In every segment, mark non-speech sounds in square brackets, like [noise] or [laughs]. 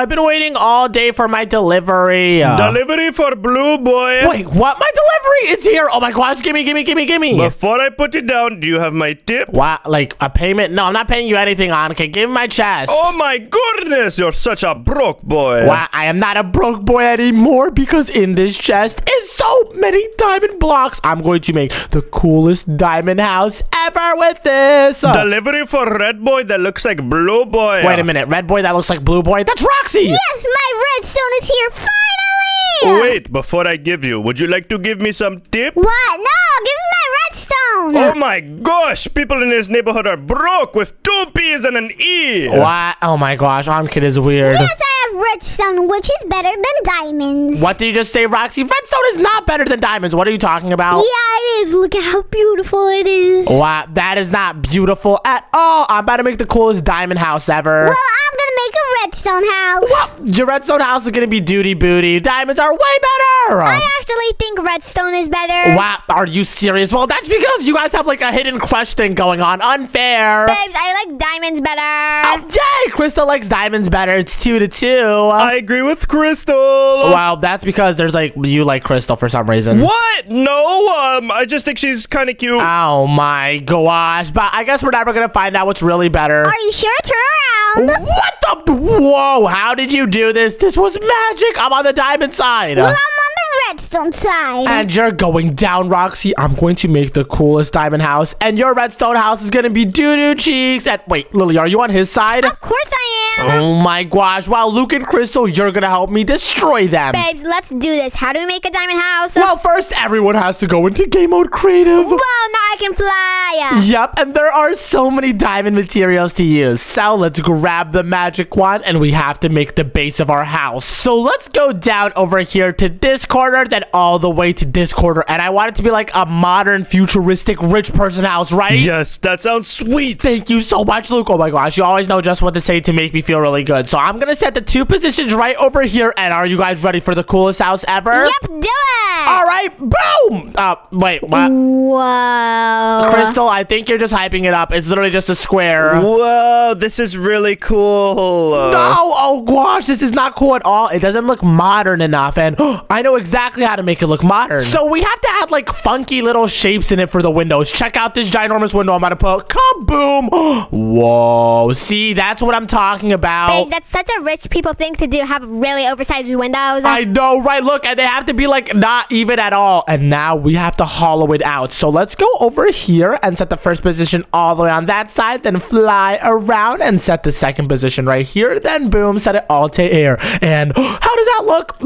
I've been waiting all day for my delivery. Delivery for Blue Boy. Wait, what? My delivery is here. Oh my gosh, gimme, gimme, gimme, gimme. Before I put it down, do you have my tip? What? Like a payment? No, I'm not paying you anything on. Okay, give me my chest. Oh my goodness, you're such a broke boy. Wow, I am not a broke boy anymore because in this chest is so many diamond blocks. I'm going to make the coolest diamond house ever with this. Delivery for Red Boy that looks like Blue Boy. Wait a minute, red boy that looks like blue boy? That's Roxy! Yes, my redstone is here Oh, finally! Wait, before I give you, would you like to give me some tip? What? No, give me my redstone! Oh my gosh, people in this neighborhood are broke with two P's and an E. What? Oh my gosh, Arm Kid is weird. Yes, I have redstone, which is better than diamonds. What did you just say, Roxy? Redstone is not better than diamonds. What are you talking about? Yeah, it is. Look at how beautiful it is. Wow, that is not beautiful at all. I'm about to make the coolest diamond house ever. Well, I'm gonna make a redstone house. Your redstone house is gonna be duty booty. Diamonds are way better. I actually think redstone is better. Wow, are you serious? Well, that's because you guys have like a hidden crush thing going on. Unfair. Babes, I like diamonds better. Oh, yay! Crystal likes diamonds better. It's two to two. I agree with Crystal. Wow, that's because there's like you like Crystal for some reason. What? No, um, I just think she's kind of cute. Oh my gosh! But I guess we're never gonna find out what's really better. Are you sure? Turn around. What the? Whoa! How did you do this? This was magic. I'm on the diamond side. Well, I'm on the redstone side. and you're going down, Roxy. I'm going to make the coolest diamond house, and your redstone house is gonna be doo doo cheeks. And wait, Lily, are you on his side? of course I am. Oh my gosh! Wow, Luke and Crystal, you're gonna help me destroy them. Babes, let's do this. How do we make a diamond house? Well, first, everyone has to go into game mode creative. Well, now I can fly. Yep, and there are so many diamond materials to use. So let's grab the magic wand and we have to make the base of our house. So let's go down over here to this corner, then all the way to this corner. And I want it to be like a modern, futuristic, rich person house, right? Yes, that sounds sweet. Thank you so much, Luke. Oh my gosh, you always know just what to say to make me feel really good. So I'm gonna set the two positions right over here. And are you guys ready for the coolest house ever? Yep, do it. All right, boom. Uh, wait, what? Whoa. Crystal, I think you're just hyping it up. It's literally just a square. Whoa, this is really cool. No, oh gosh, this is not cool at all. It doesn't look modern enough, and [gasps] I know exactly how to make it look modern. So we have to add like funky little shapes in it for the windows. Check out this ginormous window I'm about to put. Kaboom! [gasps] Whoa, see, that's what I'm talking about. Babe, that's such a rich people thing to do. Have really oversized windows. I know, right? Look, and they have to be like not even at all. And now we have to hollow it out. So let's go over here and set the first position all the way on that side, then fly around and set the second position right here. Then boom, set it all to air. And [gasps] how does that look?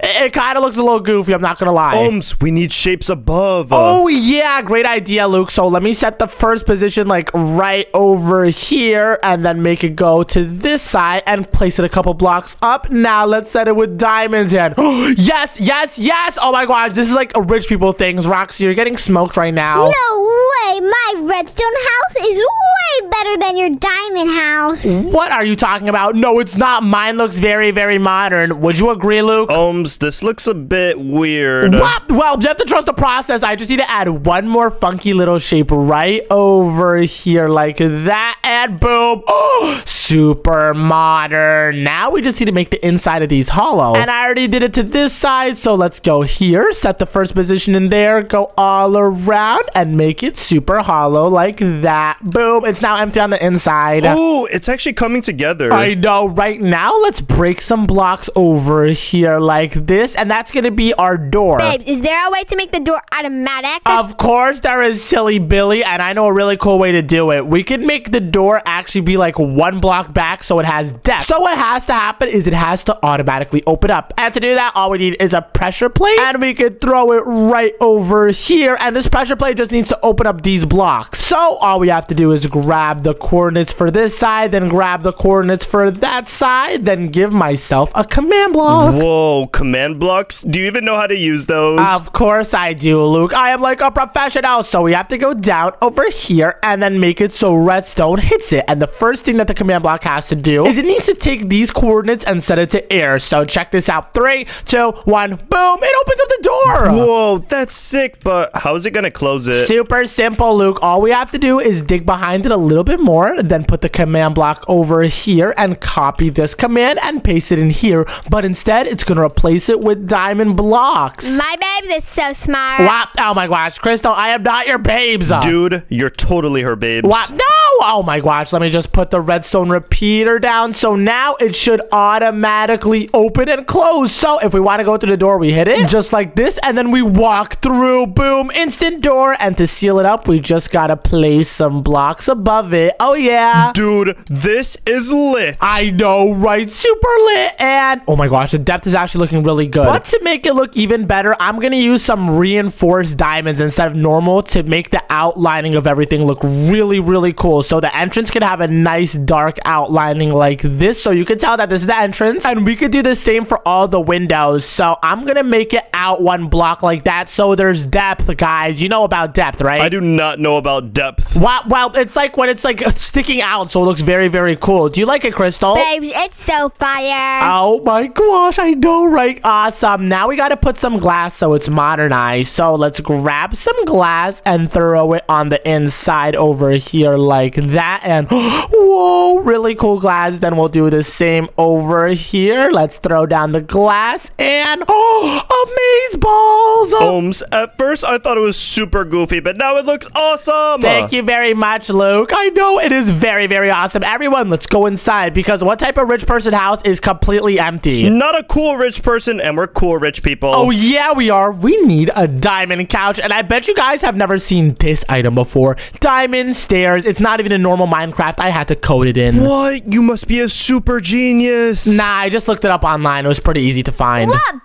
It kind of looks a little goofy, I'm not gonna lie. Omz, we need shapes above. uh, Oh yeah, great idea, Luke. So let me set the first position like right over here and then make it go to this side and place it a couple blocks up. Now let's set it with diamonds in. [gasps] yes, yes, yes. Oh my gosh, this is like a rich people things. Roxy, you're getting smoked right now. No way. My redstone house is way better than your diamond house. What are you talking about? No, it's not. Mine looks very, very modern. Would you agree, Luke? Omz, this looks a bit weird. What? Well, you have to trust the process. I just need to add one more funky little shape right over here like that. And boom. Oh, super modern. Now we just need to make the inside of these hollow. And I already did it to this side. So let's go here. Set the first position in there. Go all around and make it super hollow like that. Boom. It's now empty on the inside. Oh, it's actually coming together. I know. Right now, let's break some blocks over here like this. And that's going to be our door. Babes, is there a way to make the door automatic? Of course, there is Silly Billy, and I know a really cool way to do it. We could make the door actually be like one block back so it has depth. So what has to happen is it has to automatically open up. And to do that, all we need is a pressure plate, and we can throw it right over here. And this pressure plate just needs to open up these blocks. So all we have to do is grab the coordinates for this side, then grab the coordinates for that side, then give myself a command block. Whoa, command blocks? Do you even know how to use those? Of course I do, Luke. I am like a professional. So we have to go down over here and then make it so redstone hits it. And the first thing that the command block has to do is it needs to take these coordinates and set it to air. So check this out. Three, two, one, boom. It opens up the door. Whoa, that's sick, but how is it gonna close it? Super simple. Luke. All we have to do is dig behind it a little bit more, then put the command block over here and copy this command and paste it in here. But instead, it's going to replace it with diamond blocks. My babes is so smart. Wow. Oh my gosh, Crystal, I am not your babes. Dude, you're totally her babes. What? No! Oh my gosh, let me just put the redstone repeater down. So now it should automatically open and close. So if we want to go through the door, we hit it just like this, and then we walk through. Boom, instant door. And to seal it up, we just gotta place some blocks above it. Oh yeah. Dude, this is lit. I know, right? Super lit. And oh my gosh, the depth is actually looking really good. But to make it look even better, I'm gonna use some reinforced diamonds instead of normal to make the outlining of everything look really, really cool. So the entrance can have a nice dark outlining like this. So you can tell that this is the entrance. And we could do the same for all the windows. So I'm gonna make it out one block like that. So there's depth, guys. You know about depth, right? I do not know about depth. Wow, well, it's like when it's like [laughs] sticking out, so it looks very, very cool. Do you like it, Crystal? Babes, it's so fire. Oh my gosh, I know, right? Awesome. Now we got to put some glass so it's modernized. So let's grab some glass and throw it on the inside over here like that. And [gasps] whoa, really cool glass. Then we'll do the same over here. Let's throw down the glass and [gasps] oh, amaze balls. Oh, Omz, at first I thought it was super goofy, but now it looks awesome. Thank you very much, Luke. I know it is very, very awesome. Everyone, let's go inside because what type of rich person house is completely empty? Not a cool rich person, and we're cool rich people. Oh, yeah, we are. We need a diamond couch, and I bet you guys have never seen this item before. Diamond stairs. It's not even a normal Minecraft. I had to code it in. What? You must be a super genius. Nah, I just looked it up online. It was pretty easy to find. What,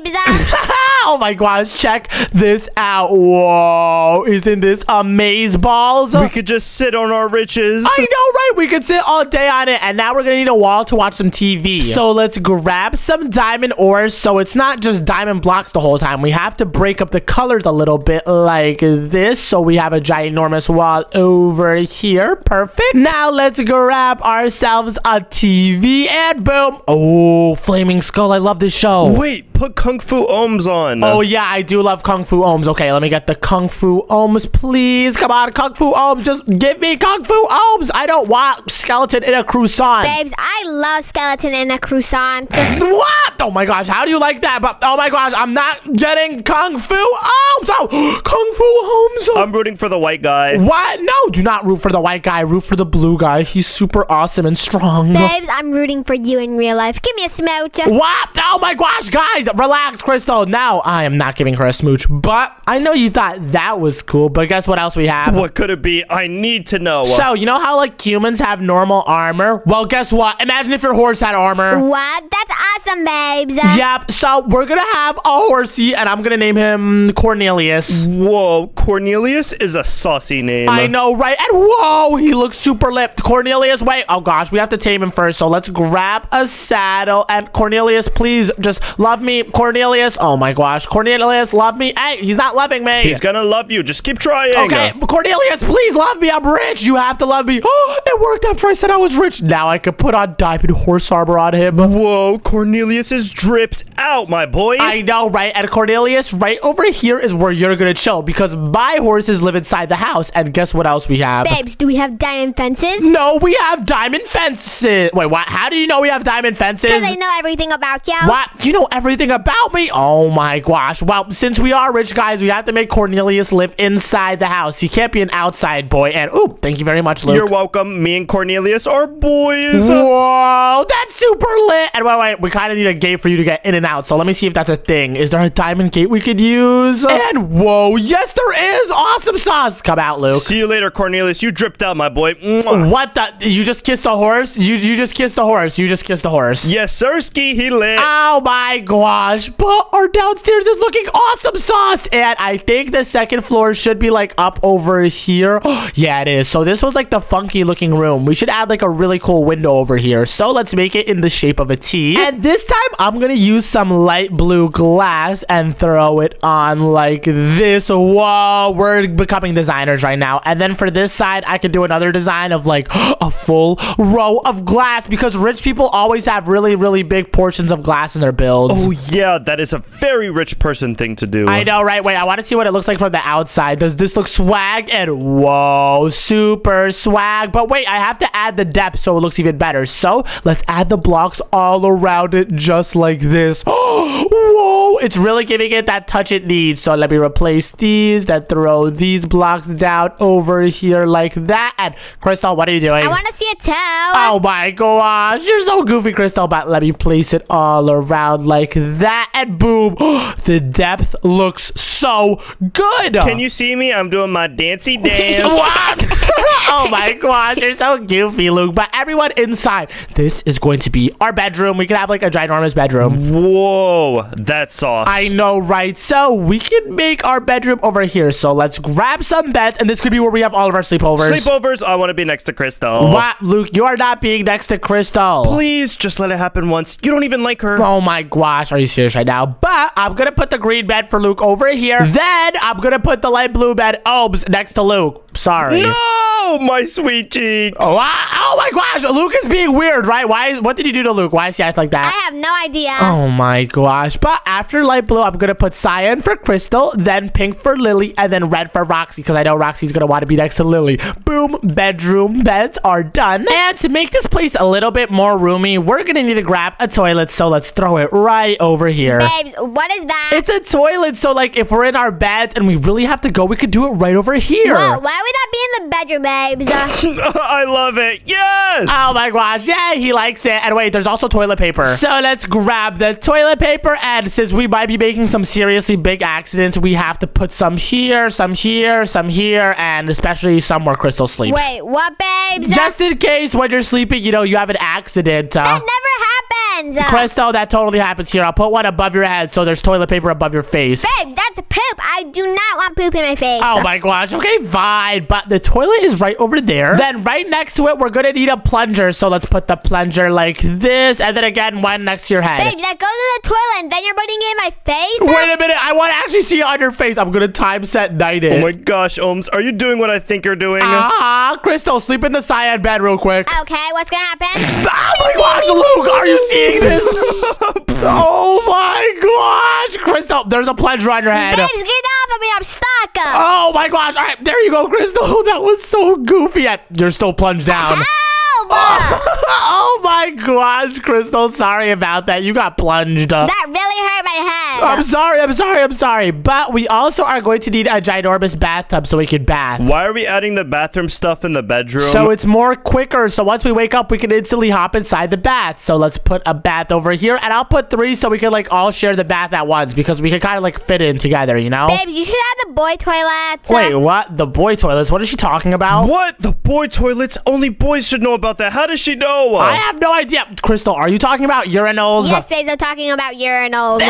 babes? [laughs] Oh my gosh, check this out. Whoa, isn't this amaze balls? We could just sit on our riches. I know, right? We could sit all day on it, and now we're gonna need a wall to watch some TV. So let's grab some diamond ores so it's not just diamond blocks the whole time. We have to break up the colors a little bit like this. So we have a ginormous wall over here. Perfect. Now let's grab ourselves a TV and boom. Oh, Flaming Skull. I love this show. Wait, put Kung Fu Omz on. Oh, yeah, I do love Kung Fu Omz. Okay, let me get the Kung Fu Omz, please. Come on, Kung Fu Omz. Just give me Kung Fu Omz. I don't want skeleton in a croissant. babes, I love skeleton in a croissant. [laughs] What? Oh my gosh, how do you like that? But oh my gosh, I'm not getting Kung Fu Omz. Oh, Kung Fu Omz. Oh. I'm rooting for the white guy. what? No, do not root for the white guy. Root for the blue guy. He's super awesome and strong. babes, I'm rooting for you in real life. Give me a smooch. What? Oh my gosh, guys, relax, Crystal. Now I am not giving her a smooch, but I know you thought that was cool. But guess what else we have? What could it be? I need to know. So you know how like humans have normal armor? Well, guess what? Imagine if your horse had armor. What? That's awesome, babes. Yep. So we're gonna have a horsey, and I'm gonna name him Cornelius. Whoa, Cornelius is a saucy name. I know, right? And whoa, he looks super lit. Cornelius, wait. Oh gosh, we have to tame him first. So let's grab a saddle. And Cornelius, please just love me. Cornelius. Oh my gosh, Cornelius, love me. Hey, he's not loving me. He's gonna love you. Just keep trying. Okay, Cornelius, please love me. I'm rich. You have to love me. Oh, [gasps] it worked after I said I was rich. Now I can put on diamond horse armor on him. Whoa, Cornelius is dripped out, my boy. I know, right? And Cornelius, right over here is where you're gonna chill because my horses live inside the house. And guess what else we have? babes, do we have diamond fences? No, we have diamond fences. Wait, what? How do you know we have diamond fences? Because I know everything about you. What? You know everything about me? Oh my gosh. Well, since we are rich guys, we have to make Cornelius live inside the house. He can't be an outside boy. And, ooh, thank you very much, Luke. You're welcome. Me and Cornelius are boys. Whoa, that's super lit. And wait, wait, we kind of need a gate for you to get in and out. So let me see if that's a thing. Is there a diamond gate we could use? And whoa, yes, there is. Awesome sauce. Come out, Luke. See you later, Cornelius. You dripped out, my boy. Mwah. What the? You just kissed a horse? You you just kissed a horse. You just kissed a horse. Yes, Sirski, he lit. Oh my gosh. But our downstairs is looking awesome sauce. And I think the second floor should be like up over here. [gasps] yeah, it is. So this was like the funky looking room. We should add like a really cool window over here. So let's make it in the shape of a T. And this time, I'm gonna use some light blue glass and throw it on like this. Whoa, we're becoming designers right now. And then for this side, I could do another design of like [gasps] a full row of glass because rich people always have really, really big portions of glass in their builds. Oh yeah, that is a very rich person thing to do. I know, right? Wait, I want to see what it looks like from the outside. Does this look swag? And whoa, super swag. But wait, I have to add the depth so it looks even better. So let's add the blocks all around it just like this. [gasps] Oh, whoa, it's really giving it that touch it needs. So let me replace these, then throw these blocks down over here like that. And Crystal, what are you doing? I want to see a toe. Oh my gosh, you're so goofy, Crystal. But let me place it all around like that, and boom, [gasps] the depth looks so good. Can you see me? I'm doing my dancey [laughs] dance. What? [laughs] oh my [laughs] gosh, you're so goofy, Luke. But everyone inside, this is going to be our bedroom. We can have like a ginormous bedroom. Whoa, that's sauce. I know, right? So we can make our bedroom over here. So let's grab some beds, and this could be where we have all of our sleepovers. Sleepovers, I want to be next to Crystal. What, Luke? You are not being next to Crystal. Please, just let it happen once. You don't even like her. Oh my gosh, are you serious right now? But I'm gonna put the green bed for Luke over here. Then I'm gonna put the light blue bed oh, Obes next to Luke. Sorry. No, Oh, my sweet cheeks. Oh, I- oh my gosh, Luke is being weird, right? Why? Is, what did you do to Luke? Why is he acting like that? I have no idea. Oh my gosh. But after light blue, I'm going to put cyan for Crystal, then pink for Lily, and then red for Roxy because I know Roxy's going to want to be next to Lily. Boom, bedroom beds are done. And to make this place a little bit more roomy, we're going to need to grab a toilet. So let's throw it right over here. Babes, what is that? It's a toilet, so like if we're in our beds and we really have to go, we could do it right over here. Whoa, why would that be in the bedroom, babes? Uh, [laughs] I love it. Yes. Oh my gosh, yeah, he likes it. And wait, there's also toilet paper. So let's grab the toilet paper. And since we might be making some seriously big accidents, we have to put some here, some here, some here, and especially some where Crystal sleeps. wait, what, babes? Just in case when you're sleeping, you know, you have an accident. Uh, that never happens. Uh, Crystal, that totally happens here. I'll put one above your head so there's toilet paper above your face. babes, that's poop. I do not want poop in my face. Oh my gosh. Okay, fine. But the toilet is right over there. Then right next to it, we're going to need a plunger. So let's put the plunger like this. And then again, one next to your head. Babes, that goes in the toilet and then you're putting it in my face? Wait a minute. I want to actually see it on your face. I'm going to time set night it. Oh my gosh, Omz, are you doing what I think you're doing? Ah, Crystal, sleep in the cyan bed real quick. Okay, what's gonna happen? [laughs] Oh my gosh, Luke, are you seeing this? [laughs] [laughs] oh my gosh, Crystal, there's a plunger on your head. Babes, get off of me. I'm stuck. Oh my gosh, all right, there you go, Crystal. [laughs] That was so goofy. Yet You're still plunged down. Ah! Help! [laughs] oh my gosh, Crystal. Sorry about that. You got plunged. that really hurt my head. I'm sorry, I'm sorry, I'm sorry. But we also are going to need a ginormous bathtub so we can bath. Why are we adding the bathroom stuff in the bedroom? So it's more quicker. So once we wake up, we can instantly hop inside the bath. So let's put a bath over here. And I'll put three so we can like all share the bath at once because we can kind of like fit in together, you know? babes, you should have the boy toilets. Wait, what? The boy toilets? What is she talking about? what? The boy toilets? Only boys should know about that. How does she know? I have no idea. Crystal, are you talking about urinals? Yes, babes, I'm talking about urinals. Ew!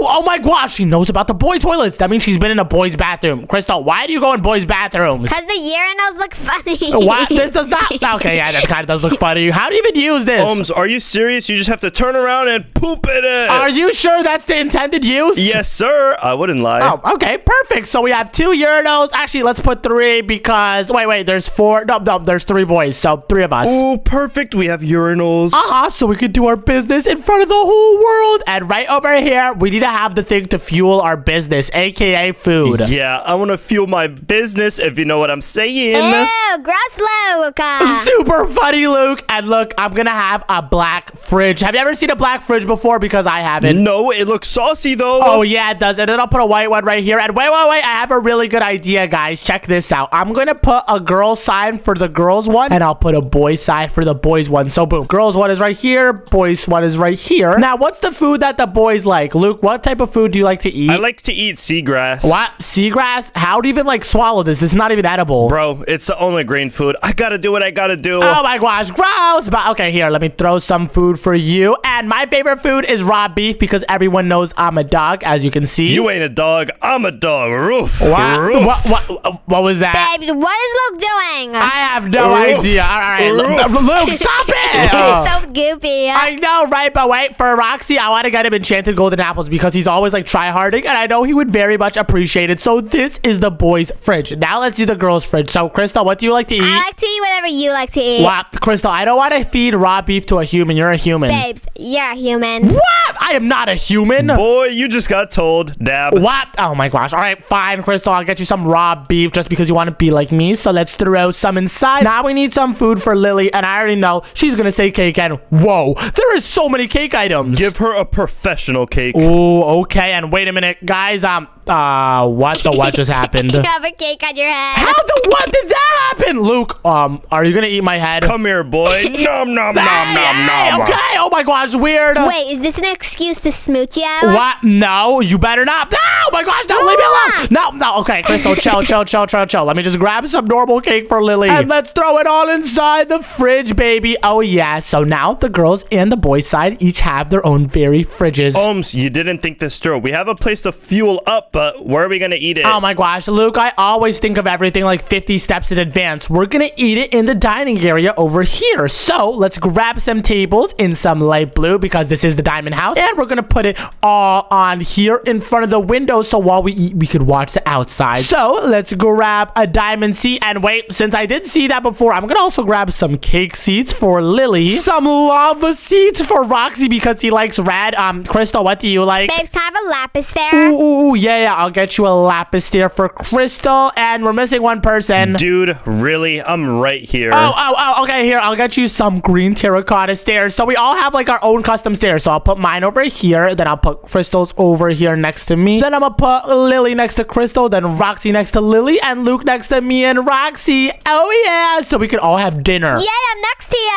Oh my gosh, she knows about the boy toilets. That means she's been in a boy's bathroom. Crystal, why do you go in boys' bathrooms? Because the urinals look funny. What? This does not. [laughs] Okay, yeah, that kind of does look funny. How do you even use this? Holmes, are you serious? You just have to turn around and poop in it. Are you sure that's the intended use? yes, sir. I wouldn't lie. Oh, okay, perfect. So we have two urinals. Actually, let's put three because wait, wait. There's four. No, no. There's three boys. So three of us. Oh, perfect. We have urinals. Uh-huh, so we could do our business in front of the whole world. And right over here, we need to have the thing to fuel our business, aka food. Yeah, I want to fuel my business, if you know what I'm saying. Ew, gross, Luke. Uh, [laughs] Super funny, Luke. And look, I'm gonna have a black fridge. Have you ever seen a black fridge before? Because I haven't. No, it looks saucy, though. Oh, yeah, it does. And then I'll put a white one right here. And wait, wait, wait. I have a really good idea, guys. Check this out. I'm going to put a girl sign for the girls one, and I'll put a boy sign for the boys one. So, boom. Girls one is right here. Boys one is right here. Now, what's the food that the boys like? Luke, what type of food do you like to eat? I like to eat seagrass. what? Seagrass? How do you even, like, swallow this? It's not even edible. Bro, it's the only green food. I gotta do what I gotta do. Oh my gosh, gross! But okay, here, let me throw some food for you. And And my favorite food is raw beef because everyone knows I'm a dog, as you can see. You ain't a dog. I'm a dog. Roof. what? Roof. What, what, what was that? Babes, what is Luke doing? I have no Roof. idea. All right, Roof. Luke, [laughs] [laughs] stop it. Oh. So goofy. I know, right? But wait, for Roxy, I want to get him enchanted golden apples because he's always like tryharding, and I know he would very much appreciate it. So this is the boys' fridge. Now let's do the girls' fridge. So Crystal, what do you like to eat? I like to eat whatever you like to eat. Wow, Crystal, I don't want to feed raw beef to a human. You're a human. Babes, you're a human. What? I am not a human. Boy, you just got told. Dab. What? Oh my gosh. All right, fine, Crystal. I'll get you some raw beef just because you want to be like me. So let's throw some inside. Now we need some food for Lily, and I already know she's going to say cake. And whoa, there is so many cake items. Give her a professional cake. Oh, okay. And wait a minute, guys. Um, uh, what the what just happened? [laughs] You have a cake on your head. How the what did that happen? Luke, um, are you gonna eat my head? Come here, boy. nom [laughs] nom nom Hey, nom hey, nom. okay. Oh my gosh, weird. Wait, is this an excuse to smooch you? What? No, you better not. No, oh my gosh, no, leave me alone. No, no, okay, Crystal, [laughs] chill, chill, chill, chill, chill. Let me just grab some normal cake for Lily. And let's throw it all inside the fridge, baby. Oh, yeah. So now the girls and the boys' side each have their own very fridges. Omz, you didn't think this through. We have a place to fuel up, but where are we gonna eat it? Oh my gosh, Luke, I always think of everything like 50 steps in advance. We're gonna eat it in the dining area over here. So let's grab some tables in some light blue because this is the diamond house. And we're gonna put it all on here in front of the window so while we eat, we could watch the outside. So let's grab a diamond seat. And wait, since I did see that before, I'm gonna also grab some cake seats for Lily. Some lava seats for Roxy because he likes red. Um, Crystal, what do you like? Babes, can have a lapis there? Ooh, ooh, ooh, yeah, yeah, I'll get you a lapis there for Crystal, and we're missing one person. Dude, really? I'm right here. Oh, oh, oh, okay, here, I'll get you some green terracotta stairs. So we all have, like, our own custom stairs. So I'll put mine over here, then I'll put Crystal's over here next to me. Then I'm gonna put Lily next to Crystal, then Roxy next to Lily, and Luke next to me and Roxy. Oh, yeah, so we can all have dinner. Yeah, I'm next to you.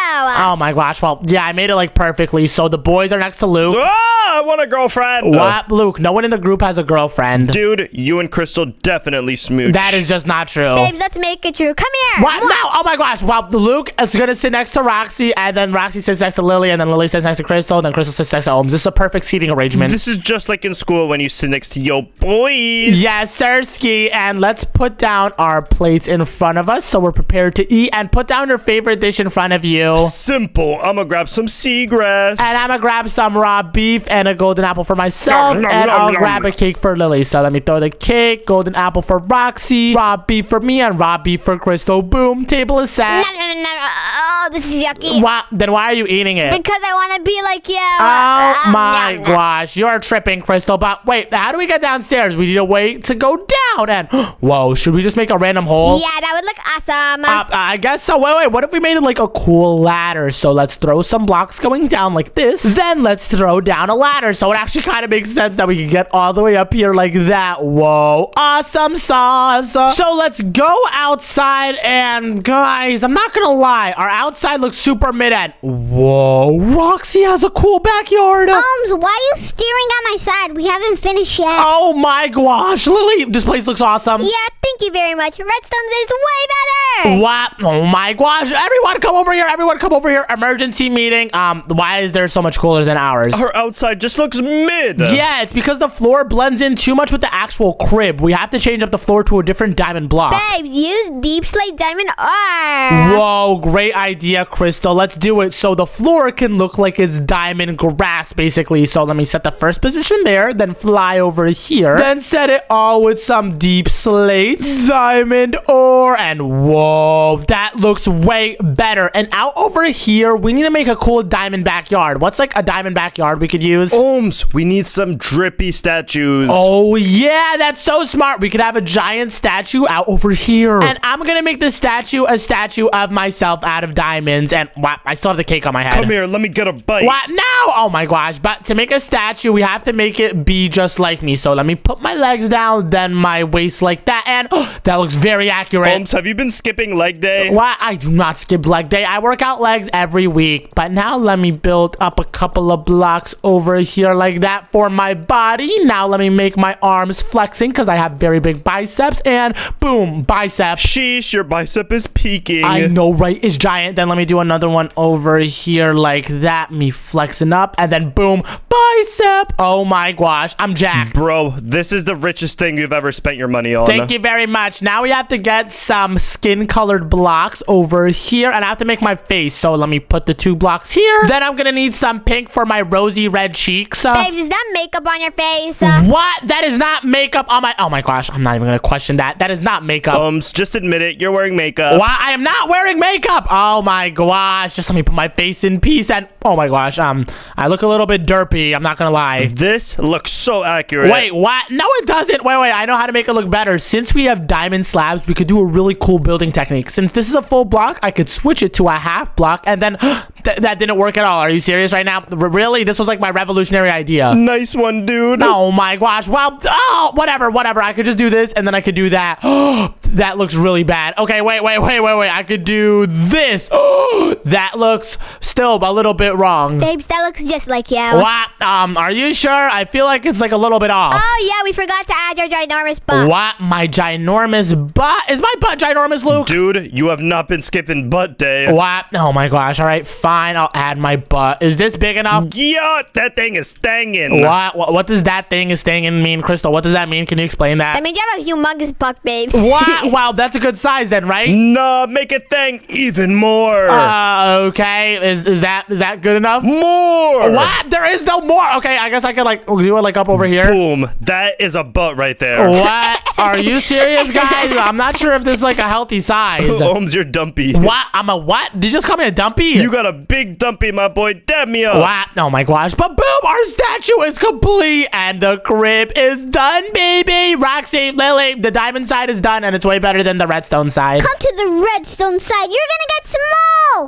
Oh, my gosh, well, yeah, I made it, like, perfectly. So the boys are next to Luke. Ah, I want a girlfriend. What? Luke, no one in the group has a girlfriend. Dude, you and Crystal definitely smooch. That is just not true. Babes, let's make it true. Come here. What? No! Oh my gosh! Well, Luke is gonna sit next to Roxy, and then Roxy sits next to Lily, and then Lily sits next to Crystal, and then Crystal sits next to Holmes. This is a perfect seating arrangement. This is just like in school when you sit next to your boys. Yes, Sirski. And let's put down our plates in front of us so we're prepared to eat. And put down your favorite dish in front of you. Simple. I'm gonna grab some seagrass. And I'm gonna grab some raw beef and a golden apple for myself. Nom, nom, and nom, I'll nom. grab a cake for Lily. So let me throw the cake, golden apple for Roxy, Robbie for me, and Robbie for Crystal. Boom. Table is set. No, no, no. Oh, this is yucky. Why, then why are you eating it? Because I want to be like you. Oh Um, my nom, nom. gosh, you're tripping, Crystal. But wait, how do we get downstairs? We need a way to go down. And [gasps] whoa, should we just make a random hole? Yeah, that would look awesome. Uh, I guess so. Wait, wait. What if we made it like a cool ladder? So let's throw some blocks going down like this. Then let's throw down a ladder. So it actually kind of makes sense that we can get all the way up here like that. Whoa. Awesome sauce. So let's go outside. And guys, I'm not going to lie. Our outside looks super mid-end. Whoa. Roxy has a cool backyard. Holmes, why are you steering on my side? We haven't finished yet. Oh my gosh, Lily, this place looks awesome. Yeah, thank you very much. Redstone's is way better. What? Oh my gosh, everyone come over here. Everyone come over here. Emergency meeting. Um, why is there so much cooler than ours? Her outside just looks mid. Yeah, it's because the floor blends in too much with the actual crib. We have to change up the floor to a different diamond block. Babes, use Deep Slate Diamond Ore. Whoa, great idea, Crystal. Let's do it so the floor can look like it's diamond grass, basically. So let me set the first position there, then fly over here, then set it all with some deep slate, diamond ore, and whoa, that looks way better. And out over here, we need to make a cool diamond backyard. What's like a diamond backyard we could use? Omz, we need some drippy statues. Oh, yeah, that's so smart. We could have a giant statue out over here. And I'm going to make the statue a statue of myself out of diamonds. And wow, I still have the cake on my head. Come here, let me get a bite. What? No! Oh my gosh. But to make a statue, we have to make it be just like me. So let me put my legs down, then my waist like that. And [gasps] that looks very accurate. Holmes, have you been skipping leg day? Why? I do not skip leg day. I work out legs every week. But now let me build up a couple of blocks over here like that for my body. Now let me make my arms flexing because I have very big biceps. And boom, biceps. Sheesh, your bicep is peaking. I know, right? It's giant. Then let me do another one over here like that. Me flexing up. And then boom, bicep. Oh my gosh, I'm jacked. Bro, this is the richest thing you've ever spent your money on. Thank you very much. Now we have to get some skin colored blocks over here and I have to make my face. So let me put the two blocks here. Then I'm gonna need some pink for my rosy red cheeks. Uh, Babes, is that makeup on your face? Uh, what? That is not makeup on my... Oh my gosh, I'm not even gonna question that. That is not makeup. Holmes, just admit it. You're wearing makeup. Why? I am not wearing makeup. Oh my gosh. Just let me put my face in peace and... Oh my gosh. Um, I look a little bit derpy. I'm not gonna lie. This looks so accurate. Wait, what? No, it doesn't. Wait, wait. I know how to make it look better. Since we have diamond slabs, we could do a really cool building technique. Since this is a full block, I could switch it to a half block, and then [gasps] th that didn't work at all. Are you serious right now? R really? This was like my revolutionary idea. Nice one, dude. Oh my gosh. Well, oh, whatever, whatever. I could just do this, and then I could do that. [gasps] that looks really bad. Okay, wait, wait, wait, wait, wait. I could do this. [gasps] [gasps] that looks still a little bit wrong. babes, that looks just like you. What? Um, are you sure? I feel like it's like a little bit off. Oh, yeah, we forgot to add your ginormous butt. What? My ginormous butt? Is my butt ginormous, Luke? Dude, you have not been skipping butt day. What? Oh my gosh. All right, fine. I'll add my butt. Is this big enough? Yeah, that thing is stanging. What? What, what does that thing is staying in mean, Crystal? What does that mean? Can you explain that? That means you have a humongous butt, babes. wow, [laughs] wow, that's a good size then, right? Nah, make it thing even more. Uh, okay. Is is that is that good enough? more. What? There is no more. Okay, I guess I could like do it like up over here. Boom. That is a butt right there. What? Are you serious, [laughs] guys? I'm not sure if this is like a healthy size. [laughs] Holmes, you're dumpy. What? I'm a what? Did you just call me a dumpy? You got a big dumpy, my boy. Dab me up. What? Oh my gosh. But boom, our statue is complete and the crib is done, baby. Roxy, Lily, the diamond side is done and it's way better than the redstone side. Come to the redstone side. You're gonna get small.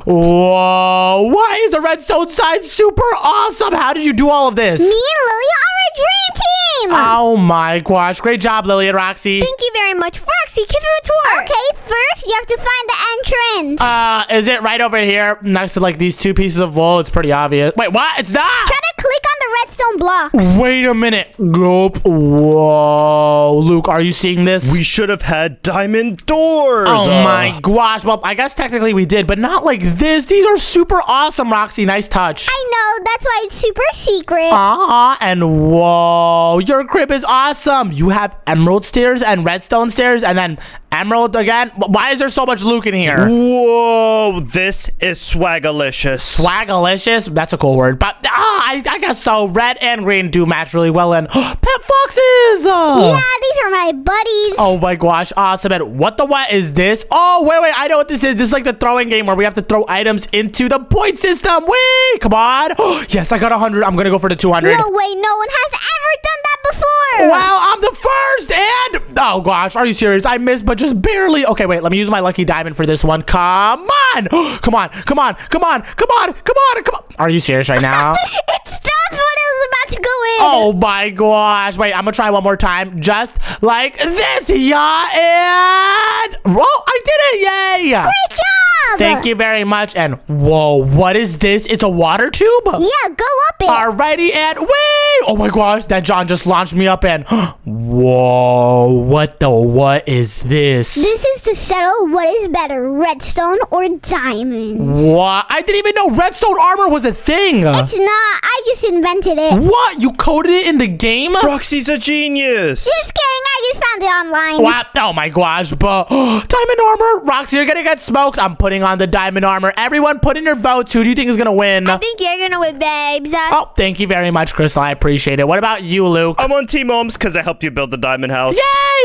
Whoa. Why is the redstone side super awesome? How did you do all of this? Me and Lily are a dream team. Oh my gosh. Great job, Lily and Roxy. Thank you very much. Roxy, give him a tour. Okay, first you have to find the entrance. Uh, is it right over here next to like these two pieces of wool? It's pretty obvious. Wait, what? It's not. Try to click on the redstone blocks. Wait a minute. Nope. Whoa. Luke, are you seeing this? We should have had diamond doors. Oh Uh, my gosh. Well, I guess technically we did, but not like this. These are super awesome, Roxy. Nice touch. I know, that's why it's super secret. Ah, and whoa, your crib is awesome. You have emerald stairs and redstone stairs, and then emerald again. Why is there so much Luke in here? Whoa, this is swagalicious. Swagalicious? That's a cool word. But ah, I, I guess so. Red and green do match really well. And [gasps] pet foxes. Uh. yeah, these are my buddies. Oh my gosh, awesome. And what the what is this? Oh, wait, wait, I know what this is. This is like the throwing game where we have to throw items into the point system. Wait, come on. Oh, [gasps] yes, I got 100. I'm going to go for the 200. No way, no one has ever done that before. Well, I'm the first and... Oh gosh, are you serious? I missed, but just barely. Okay, wait, let me use my lucky diamond for this one. Come on. [gasps] Come on, come on, come on, come on, come on, come on. Are you serious right now? [laughs] it stopped when it was about to go in. Oh my gosh. Wait, I'm gonna try one more time. Just like this. Yeah, and... Whoa, I did it. Yay. Great job. Thank you very much. And whoa, what is this? It's a water tube? Yeah, go up it. Alrighty, and wait! Oh my gosh, that John just launched me up and [gasps] whoa, what the what is this? This is to settle what is better, redstone or diamonds. What? I didn't even know redstone armor was a thing. It's not. I just invented it. what? You coded it in the game? Roxy's a genius. Just kidding. I just found it online. What? Oh my gosh, but [gasps] diamond armor? Roxy, you're gonna get smoked. I'm putting on the diamond armor. Everyone put in your votes. Who do you think is gonna win? I think you're gonna win, babes. Uh, Oh, thank you very much, Crystal. I appreciate it. What about you, Luke? I'm on Team Holmes because I helped you build the diamond house.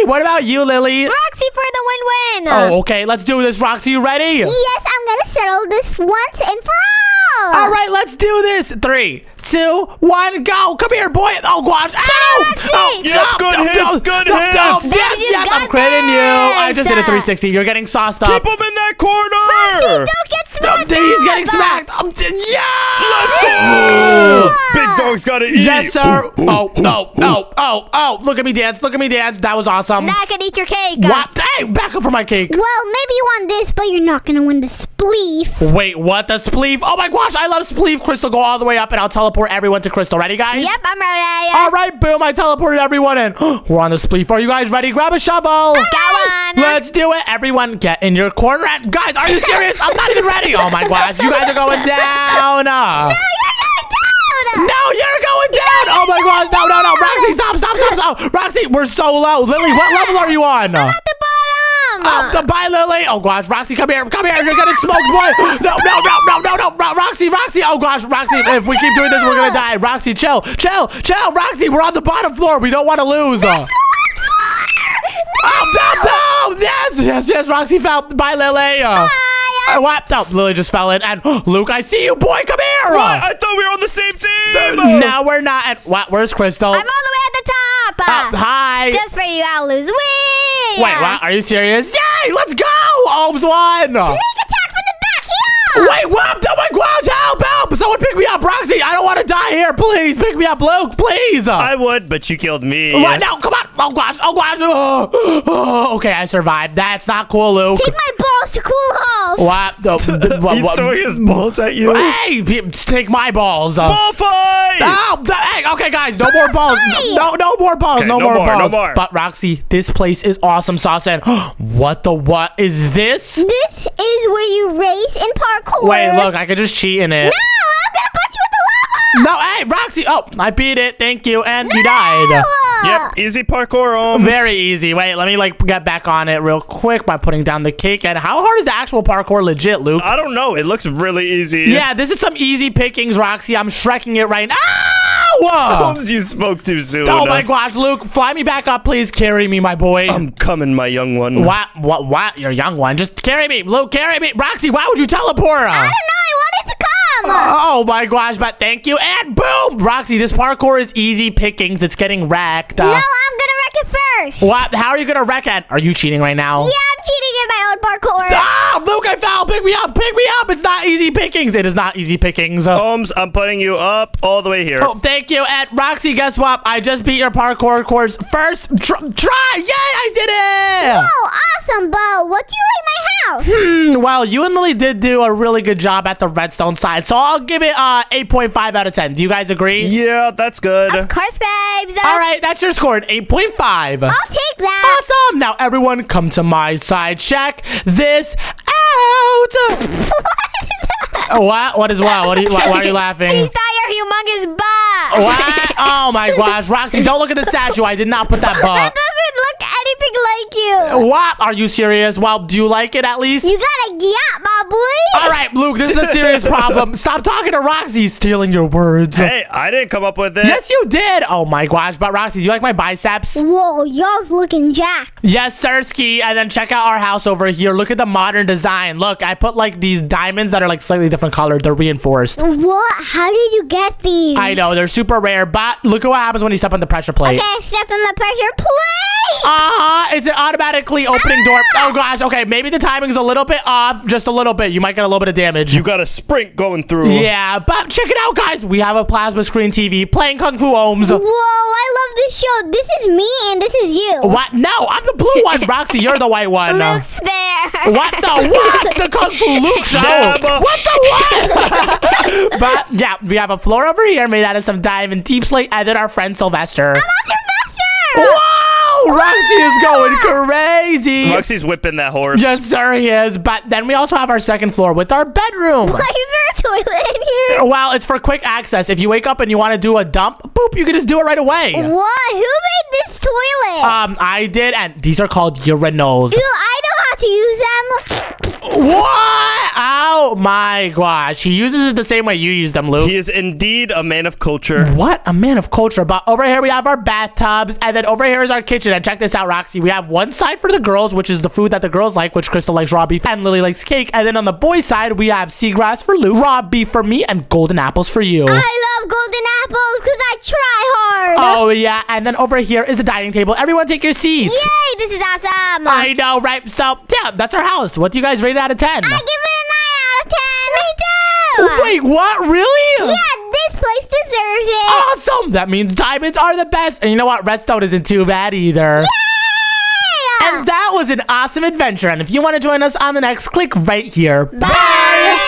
Yay! What about you, Lily? Roxy for the win-win. Oh, okay. Let's do this, Roxy. You ready? Yes, I'm gonna settle this once and for all. All right, let's do this. Three, two, one, go. Come here, boy. Oh, gosh. Ow! Roxy. Oh, Yep, no, good no, hits, no, good no, no. hits. Yes, You yes, I'm got critting you. I just did a 360. You're getting sauced up. Keep him in that corner. Roxy, don't get No, smacked He's getting smacked. Um, d- yeah! Let's go. Big dog's gotta eat. Yes, sir. Oh, oh, oh, oh, oh. Look at me dance. Look at me dance. That was awesome. Now I can eat your cake. What? Hey, back up for my cake. Well, maybe you want this, but you're not gonna win the spleef. Wait, what? The spleef? Oh my gosh, I love spleef. Crystal, go all the way up and I'll teleport everyone to Crystal. Ready, guys? Yep, I'm ready. All right, boom. I teleported everyone in. [gasps] We're on the spleef. Are you guys ready? Grab a shovel. Go on. Let's do it. Everyone get in your corner. Guys, are you serious? I'm not even ready. Oh my gosh, you guys are going [laughs] down. Uh, no, you're going down. Oh my gosh, no, no, no. Roxy, stop, stop, stop, stop. Roxy, we're so low. Lily, what level are you on? At the bottom. Up the bye, Lily. Oh gosh, Roxy, come here, come here. You're getting smoked, boy. No, no, no, no, no, no. Ro- Roxy, Roxy. Oh gosh, Roxy. If we keep doing this, we're gonna die. Roxy, chill, chill, chill. Roxy, we're on the bottom floor. We don't want to lose. No, no. Yes, yes, yes. Roxy fell. Bye, Lily. Uh, uh, what? No, Lily just fell in. And [gasps] Luke, I see you, boy. Come here. What? I thought we were on the same team. No, we're not. And what? Where's Crystal? I'm all the way at the top. Uh, hi. Just for you, I'll lose. Wee. Wait, what? Are you serious? Yay! Let's go! Omz won! Sneak attack from the back here. Wait, what? Oh my gosh, help, help! Someone pick me up, Roxy! I don't want to die here! Please, pick me up, Luke, please! I would, but you killed me. What? No, come on! Oh gosh, oh gosh! Oh, [gasps] oh, okay, I survived. That's not cool, Luke. Take my balls to cool off. What? D- [laughs] what- He's what- throwing his balls at you. Hey, take my balls. Uh, Ball fight! Oh, hey, okay, guys, no more balls. fight. No, no more balls. Okay, no, no more, more, no balls. more. But Roxy, this place is awesome, Sauce. And [gasps] what the what is this? This is where you race in parkour. Wait, look, I could just cheat in it. No, I'm gonna put you in the lava. No, hey, Roxy. Oh, I beat it. Thank you. And you died. Yep, easy parkour, Omz. Very easy. Wait, let me like get back on it real quick by putting down the cake. And how hard is the actual parkour legit, Luke? I don't know. It looks really easy. yeah, this is some easy pickings, Roxy. I'm shrekking it right now. Ow! Omz, you spoke too soon. Oh my gosh, Luke, fly me back up, please. Carry me, my boy. I'm coming, my young one. what? What? What? You're young one. Just carry me, Luke. Carry me, Roxy. Why would you teleport? I don't know. I wanted to come. Oh my gosh, but thank you. And boom! Roxy, this parkour is easy pickings. It's getting wrecked. no, Uh, I'm gonna wreck it first. what? How are you gonna wreck it? Are you cheating right now? Yeah, I'm cheating in my own parkour. Ah, Luke, I fell. Pick me up. Pick me up. It's not easy pickings. It is not easy pickings. Uh, Omz, I'm putting you up all the way here. Oh, thank you. And Roxy, guess what? I just beat your parkour course first tr- try. Yay, I did it. Oh, awesome, Bo. What do you rate my house? Hmm, well, you and Lily did do a really good job at the redstone side, so I'll give it uh 8.5 out of 10. Do you guys agree? Yeah, that's good. of course, babes. All right, that's your score, an 8.5. I'll take that. Awesome! Now everyone come to my side. Check this out. [laughs] what? What is what? What are you, why, why are you He saw your humongous butt. What? Oh my gosh, Roxy, don't look at the statue. I did not put that That [laughs] butt. Doesn't look anything like you. What? Are you serious? Well, do you like it at least? You got a gap, my boy. All right, Luke, this is a serious [laughs] problem. Stop talking to Roxy, stealing your words. Hey, I didn't come up with it. Yes, you did. Oh my gosh, but Roxy, do you like my biceps? Whoa, y'all's looking jacked. Yes, Sirski. And then check out our house over here. Look at the modern design. Look, I put like these diamonds that are like slightly different colored. They're reinforced. What? How did you get these? I know they're super rare, but look at what happens when you step on the pressure plate. Okay, I stepped on the pressure plate. Uh-huh. It's an automatically opening door. Oh gosh. Okay, maybe the timing's a little bit off, just a little bit. You might get a little bit of damage. You got a sprint going through. yeah, but check it out, guys. We have a plasma screen TV playing Kung Fu Omz. Whoa, I love this show. This is me and this is you. What? No, I'm the blue one. [laughs] Roxy, you're the white one. Luke's there. What the [laughs] what? The Kung Fu Luke show? Dab. What the what? [laughs] but yeah, we have a floor over here made out of some diamond deep slate, and then our friend Sylvester. Sylvester! Roxy is going crazy. Roxy's whipping that horse. Yes, sir, he is. But then we also have our second floor with our bedroom. Why is there a toilet in here? Well, it's for quick access. If you wake up and you want to do a dump, boop, you can just do it right away. What? Who made this toilet? Um, I did, and these are called urinals. Do I know how to use them? What? Oh my gosh. He uses it the same way you use them, Luke. He is indeed a man of culture. What a man of culture. But over here we have our bathtubs, and then over here is our kitchen. And check this out, Roxy. We have one side for the girls, which is the food that the girls like, which Crystal likes raw beef, and Lily likes cake. And then on the boys' side, we have seagrass for Luke, raw beef for me, and golden apples for you. I love golden apples because I try hard. Oh yeah, and then over here is the dining table. Everyone take your seats. Yay, this is awesome. I know, right? So yeah, that's our house. What do you guys rate it out of ten? I give it a 9 out of 10. Me too. Wait, what? Really? Yeah, this place deserves it. Boom, that means diamonds are the best. And you know what? Redstone isn't too bad either. Yeah! And that was an awesome adventure. And if you want to join us on the next, click right here. Bye!